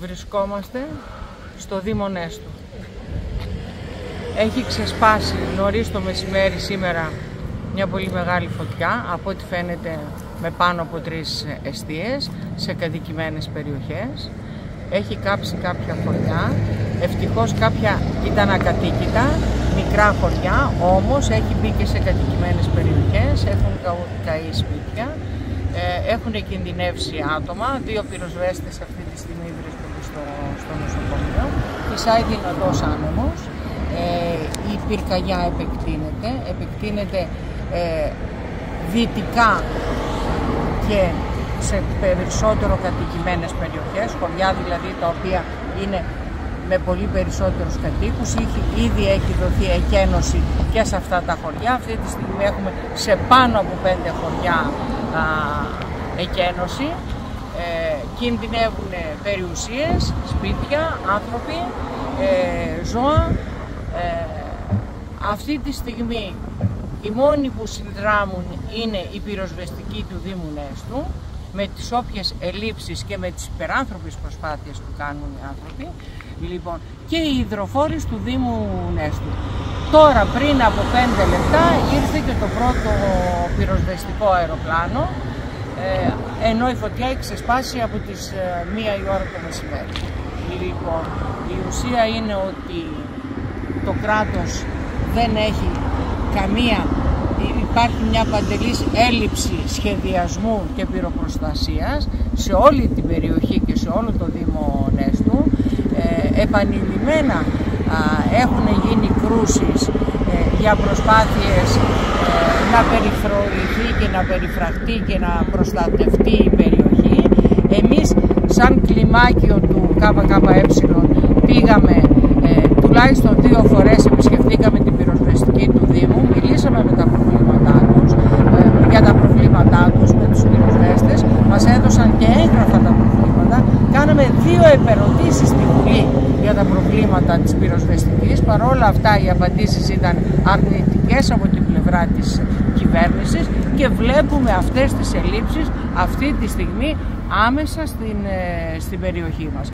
Βρισκόμαστε στο Δήμο Νέστου. Έχει ξεσπάσει νωρίς το μεσημέρι σήμερα μια πολύ μεγάλη φωτιά, από ό,τι φαίνεται με πάνω από τρεις εστίες σε κατοικημένες περιοχές. Έχει κάψει κάποια χωριά, ευτυχώς κάποια ήταν ακατοίκητα, μικρά χωριά, όμως έχει μπει και σε κατοικημένες περιοχές, έχουν καεί σπίτια, ε, έχουν κινδυνεύσει άτομα, δύο πυροσβέστες αυτή τη στιγμή βρίσκονται στο, στο νοσοκομείο, φυσάει δυνατός άνεμος, ε, η πυρκαγιά επεκτείνεται, επεκτείνεται ε, δυτικά και σε περισσότερο κατοικημένες περιοχές, χωριά δηλαδή τα οποία είναι με πολύ περισσότερους κατοίκους. Ήδη έχει δοθεί εκένωση και σε αυτά τα χωριά. Αυτή τη στιγμή έχουμε σε πάνω από πέντε χωριά α, εκένωση. Ε, κινδυνεύουν περιουσίες, σπίτια, άνθρωποι, ε, ζώα. Ε, αυτή τη στιγμή οι μόνοι που συνδράμουν είναι οι πυροσβεστικοί του Δήμου Νέστου με τις όποιες ελλείψεις και με τις υπεράνθρωπες προσπάθειες που κάνουν οι άνθρωποι λοιπόν, και οι υδροφόροι του Δήμου Νέστου. Τώρα πριν από 5 λεπτά ήρθε και το πρώτο πυροσβεστικό αεροπλάνο ε, ενώ η φωτιά έχει ξεσπάσει από τις ε, 1 η ώρα το μεσημέρι. Λοιπόν, η ουσία είναι ότι το κράτος δεν έχει καμία υπάρχει μια παντελής έλλειψη σχεδιασμού και πυροπροστασίας σε όλη την περιοχή και σε όλο το Δήμο Νέστου. Ε, επανειλημμένα έχουν γίνει κρούσεις ε, για προσπάθειες ε, να περιφρονηθεί και να περιφραχτεί και να προστατευτεί η περιοχή. Εμείς σαν κλιμάκιο του ΚΚΕ πήγαμε ε, τουλάχιστον δύο φορές επισκεφτήκαμε την πυροσβεστική του Δήμου, μιλήσαμε με τα Κάναμε δύο επερωτήσεις στη Βουλή για τα προβλήματα της πυροσβεστικής. Παρόλα αυτά οι απαντήσεις ήταν αρνητικές από την πλευρά της κυβέρνησης και βλέπουμε αυτές τις ελλείψεις αυτή τη στιγμή άμεσα στην, ε, στην περιοχή μας.